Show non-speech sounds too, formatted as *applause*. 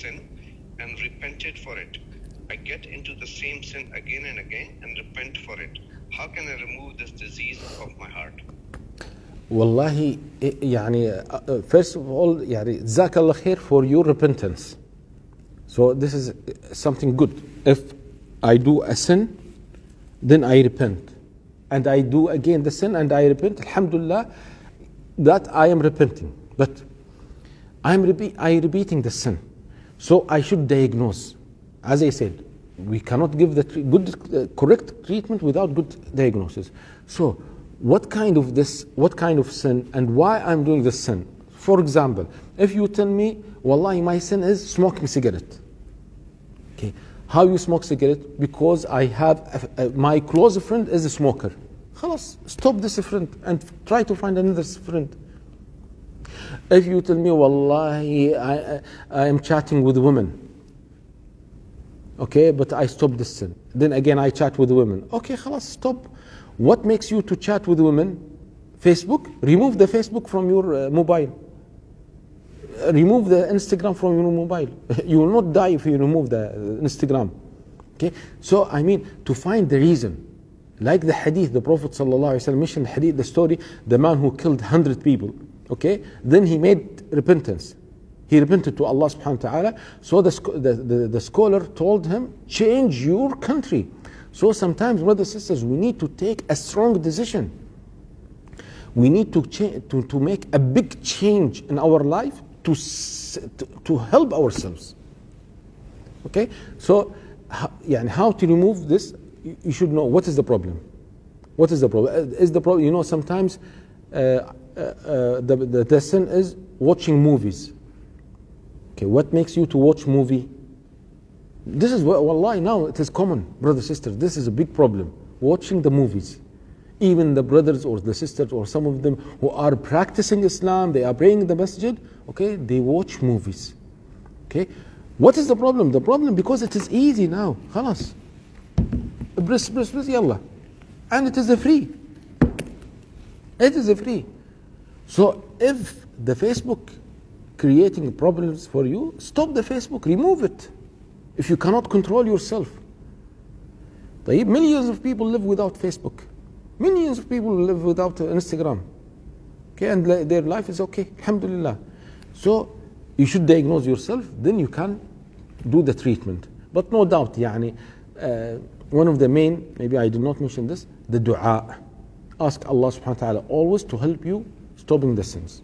sin and repented for it. I get into the same sin again and again and repent for it. How can I remove this disease of my heart? والله يعني uh, first of all يعني جزاك الله خير for your repentance. So this is something good. If I do a sin, then I repent. And I do again the sin and I repent, Alhamdulillah, that I am repenting. But I'm repeat, I repeating the sin. So I should diagnose. As I said, we cannot give the tre- good, uh, correct treatment without good diagnosis. So what kind of this, what kind of sin and why I'm doing this sin? For example, if you tell me, Wallahi, my sin is smoking cigarette. Okay. How you smoke cigarette? Because I have a, a, my close friend is a smoker. خلاص stop this friend and try to find another friend. If you tell me, Wallahi, I, I, I am chatting with women. Okay, but I stop this sin. Then again, I chat with women. Okay, خلاص stop. What makes you to chat with women? Facebook. Remove the Facebook from your uh, mobile remove the Instagram from your mobile. *laughs* you will not die if you remove the uh, Instagram. Okay? So, I mean, to find the reason. Like the hadith, the Prophet ﷺ mentioned the hadith, the story, the man who killed 100 people. Okay, then he made repentance. He repented to Allah subhanahu wa ta'ala. So the, the, the, the scholar told him, change your country. So sometimes, brothers and sisters, we need to take a strong decision. We need to, to, to make a big change in our life to, to, to help ourselves. Okay? So, yeah, and how to remove this? You should know what is the problem. What is the problem? Uh, is the problem, you know, sometimes uh, uh, uh, the, the lesson is watching movies. Okay, what makes you to watch movie? This is wallahi now it is common, brothers sisters. This is a big problem. Watching the movies. Even the brothers or the sisters or some of them who are practicing Islam, they are praying in the masjid, okay, they watch movies. Okay? What is the problem? The problem because it is easy now. Khalas. Bris, bris, bris, yalla. And it is free. It is free. So if the Facebook creating problems for you, stop the Facebook, remove it. If you cannot control yourself. طيب millions of people live without Facebook. Millions of people live without uh, Instagram. Okay, and li- their life is okay. Alhamdulillah. So you should diagnose yourself, then you can do the treatment. But no doubt, يعني, uh, one of the main, maybe I did not mention this, the dua. Ask Allah subhanahu wa ta'ala always to help you stopping the sins.